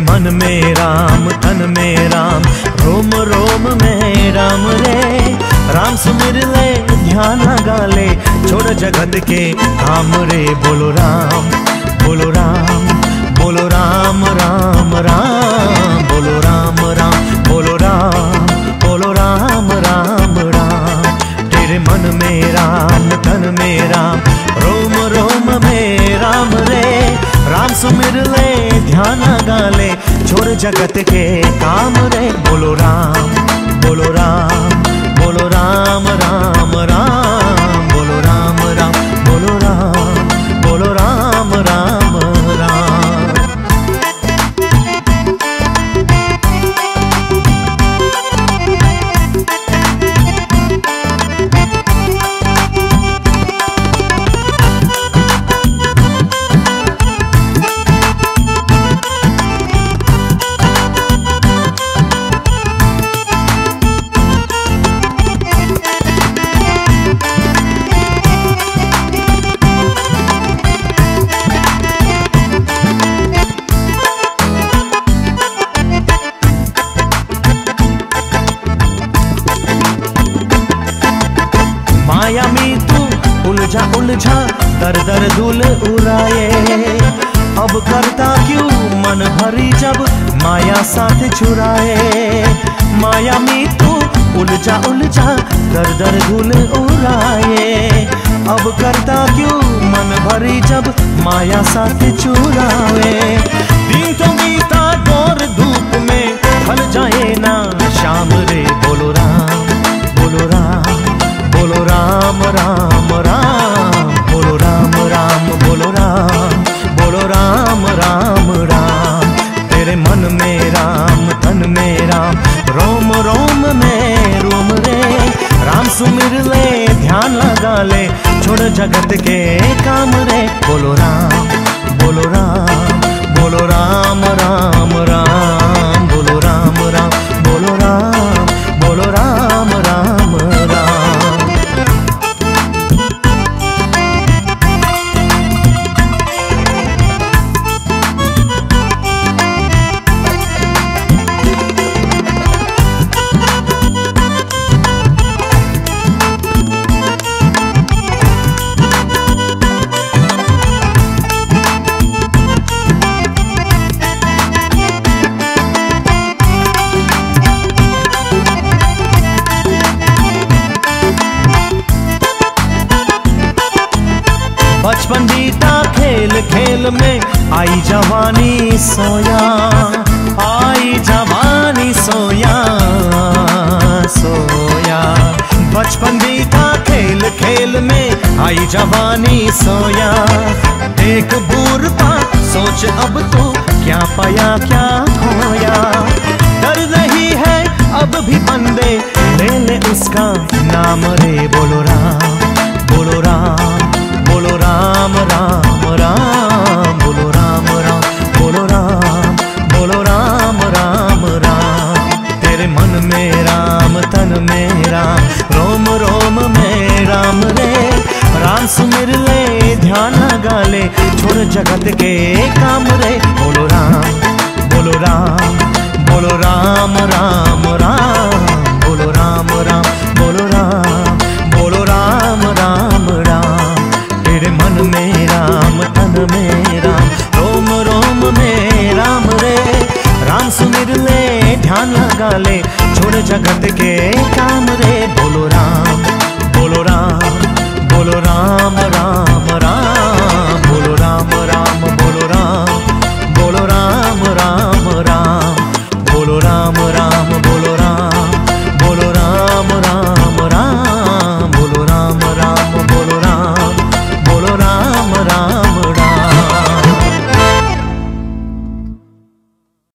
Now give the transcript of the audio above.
मन में राम तन में राम, रोम रोम में राम रे। राम सुमिर ले, ध्यान लगा ले, छोड़ जगत के काम रे। बोलो राम बोलो राम बोलो राम राम राम। जगत के काम रे बोलो। उलझा उलझा, दर दर दुल उड़ाए। अब करता क्यों मन भरी जब माया साथ चुराए माया में तू उलझा उलझा, दर दर धुल उड़ाए। अब करता क्यों मन भरी जब माया साथ चुराए सुमिर ले, ध्यान लगा ले। छोड़ जगत के काम रे। बोलो राम बोलो राम बोलो राम राम। खेल में आई जवानी सोया, आई जवानी सोया सोया। बचपन बीता खेल खेल में आई जवानी सोया। देख पा, सोच अब तू क्या पाया, क्या खोया। राम, रोम में राम रे। राम सुमिर ले, ध्यान लगा ले। छोड़ जगत के काम रे। बोलो राम बोलो राम बोलो राम राम राम। बोलो राम राम, बोलो राम बोलो राम राम राम। तेरे मन में राम, तन में राम। रोम रोम में राम रे। राम सुमिर ले, ध्यान लगा ले। छोड़ जगत के काम रे। बोलो राम बोलो राम बोलो राम राम राम।